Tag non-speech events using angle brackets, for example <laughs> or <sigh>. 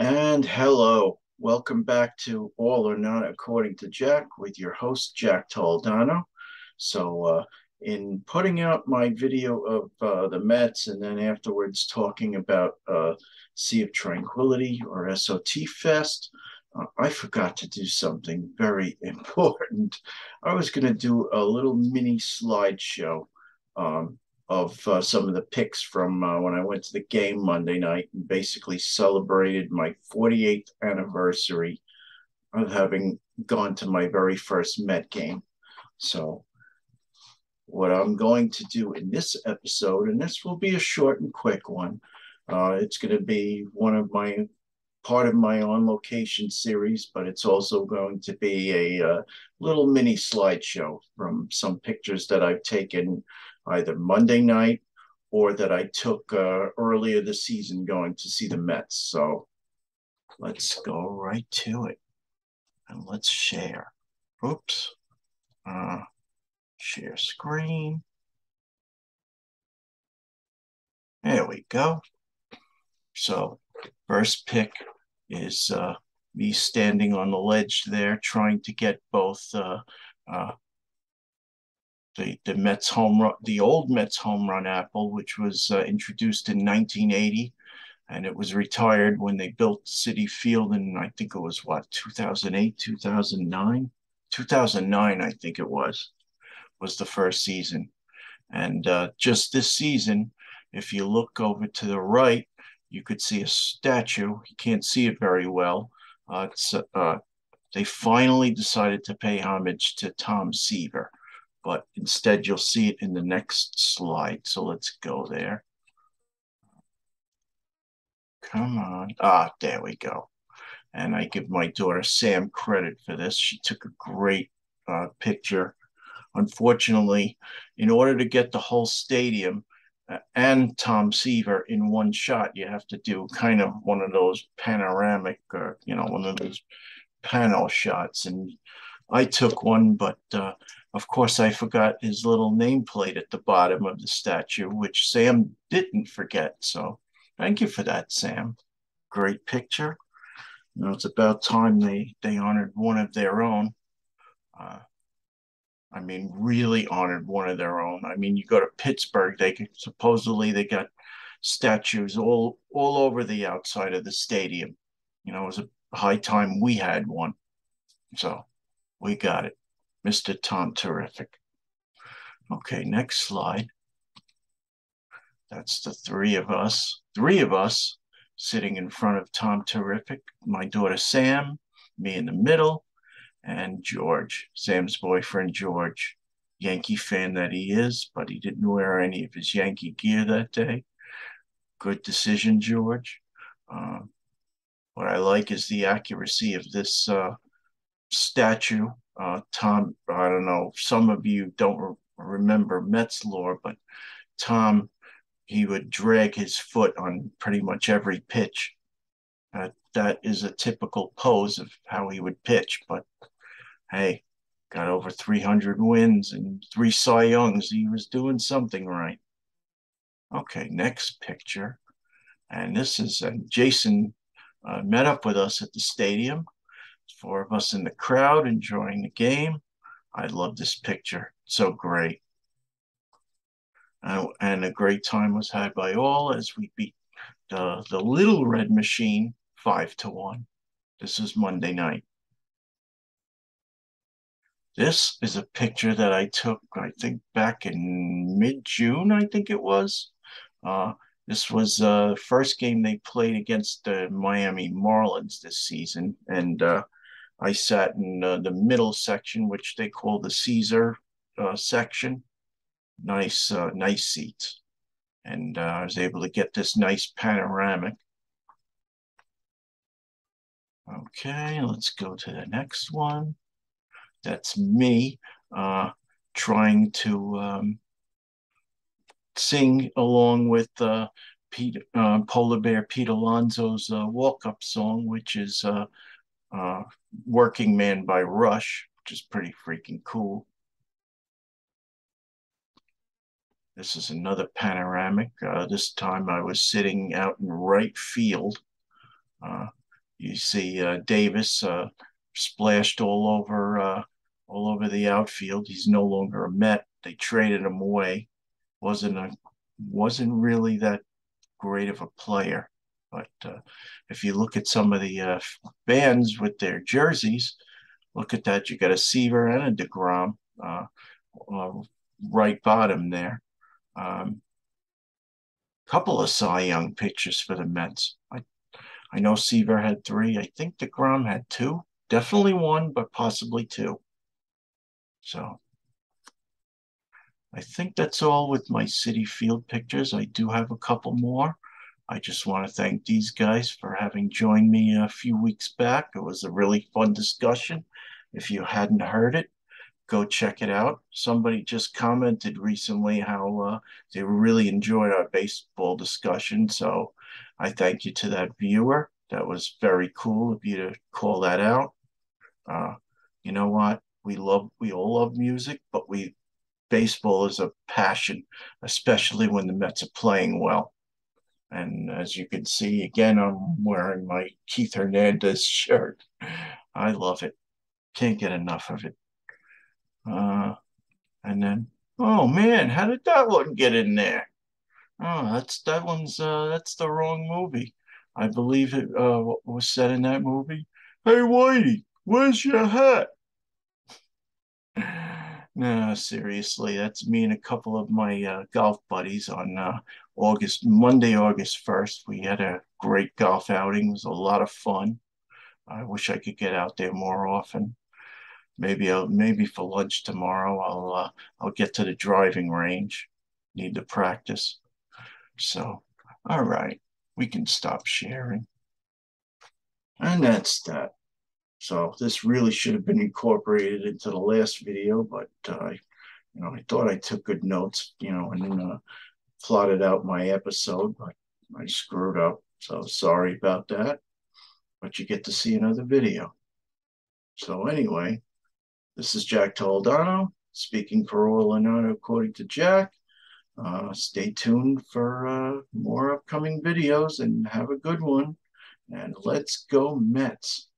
And hello, welcome back to All or Nada According to Jack with your host, Jack Toledano. So, uh, in putting out my video of uh, the Mets and then afterwards talking about uh, Sea of Tranquility or SOT Fest, uh, I forgot to do something very <laughs> important. I was going to do a little mini slideshow um, of uh, some of the pics from uh, when I went to the game Monday night and basically celebrated my 48th anniversary of having gone to my very first Met game. So, what I'm going to do in this episode, and this will be a short and quick one, uh, it's going to be one of my part of my on location series, but it's also going to be a, a uh, little mini slideshow from some pictures that I've taken either Monday night or that I took uh, earlier this season going to see the Mets. So let's go right to it and let's share. Oops. Uh, share screen. There we go. So first pick is uh, me standing on the ledge there trying to get both uh, uh, the the Mets home run, the old Mets home run apple, which was uh, introduced in 1980, and it was retired when they built Citi Field in I think it was what 2008, 2009, 2009 I think it was, was the first season, and uh, just this season, if you look over to the right, you could see a statue. You can't see it very well. Uh, it's uh, they finally decided to pay homage to Tom Seaver but instead you'll see it in the next slide. So let's go there. Come on. Ah, there we go. And I give my daughter Sam credit for this. She took a great uh, picture. Unfortunately, in order to get the whole stadium uh, and Tom Seaver in one shot, you have to do kind of one of those panoramic, or, you know, one of those panel shots. And I took one, but uh, of course, I forgot his little nameplate at the bottom of the statue, which Sam didn't forget. So thank you for that, Sam. Great picture. You know, it's about time they, they honored one of their own. Uh, I mean, really honored one of their own. I mean, you go to Pittsburgh, they could, supposedly they got statues all all over the outside of the stadium. You know, it was a high time we had one. So we got it. Mr. Tom Terrific. Okay, next slide. That's the three of us, three of us sitting in front of Tom Terrific, my daughter Sam, me in the middle, and George, Sam's boyfriend George, Yankee fan that he is, but he didn't wear any of his Yankee gear that day. Good decision, George. Uh, what I like is the accuracy of this uh, statue uh, Tom, I don't know, some of you don't re- remember Mets lore, but Tom, he would drag his foot on pretty much every pitch. Uh, that is a typical pose of how he would pitch, but hey, got over 300 wins and three Cy Youngs. He was doing something right. Okay, next picture. And this is uh, Jason uh, met up with us at the stadium four of us in the crowd enjoying the game. I love this picture. So great. Uh, and a great time was had by all as we beat the, the Little Red Machine five to one. This is Monday night. This is a picture that I took, I think, back in mid June, I think it was. Uh, this was the uh, first game they played against the Miami Marlins this season. And uh, I sat in uh, the middle section, which they call the Caesar uh, section. Nice, uh, nice seats. And uh, I was able to get this nice panoramic. Okay, let's go to the next one. That's me uh, trying to um, sing along with uh, Pete, Polar Bear Pete Alonso's walk-up song, which is uh, Working Man by Rush, which is pretty freaking cool. This is another panoramic. Uh, this time I was sitting out in right field. Uh, you see uh, Davis uh, splashed all over uh, all over the outfield. He's no longer a Met. They traded him away. wasn't a wasn't really that great of a player. But uh, if you look at some of the uh, fans with their jerseys, look at that. You got a Seaver and a Degrom uh, uh, right bottom there. Um, couple of Cy Young pitchers for the Mets. I I know Seaver had three. I think DeGrom had two. Definitely one, but possibly two. So I think that's all with my Citi Field pictures. I do have a couple more. I just want to thank these guys for having joined me a few weeks back. It was a really fun discussion. If you hadn't heard it, go check it out. Somebody just commented recently how uh, they really enjoyed our baseball discussion. So I thank you to that viewer. That was very cool of you to call that out. Uh, you know what? We love, we all love music, but we baseball is a passion, especially when the Mets are playing well. And as you can see, again, I'm wearing my Keith Hernandez shirt. I love it. Can't get enough of it. Uh, and then, oh man, how did that one get in there? Oh, that's that one's uh, that's the wrong movie. I believe it uh, was said in that movie. Hey, Whitey, where's your hat? No, seriously, that's me and a couple of my uh, golf buddies on uh, August Monday, August first. We had a great golf outing. It was a lot of fun. I wish I could get out there more often. Maybe I'll maybe for lunch tomorrow. I'll uh, I'll get to the driving range. Need to practice. So, all right, we can stop sharing. And that's that. So this really should have been incorporated into the last video, but uh, you know, I thought I took good notes, you know, and uh, plotted out my episode, but I screwed up. So sorry about that. But you get to see another video. So anyway, this is Jack Toledano speaking for All or None according to Jack. Uh, stay tuned for uh, more upcoming videos and have a good one. And let's go Mets.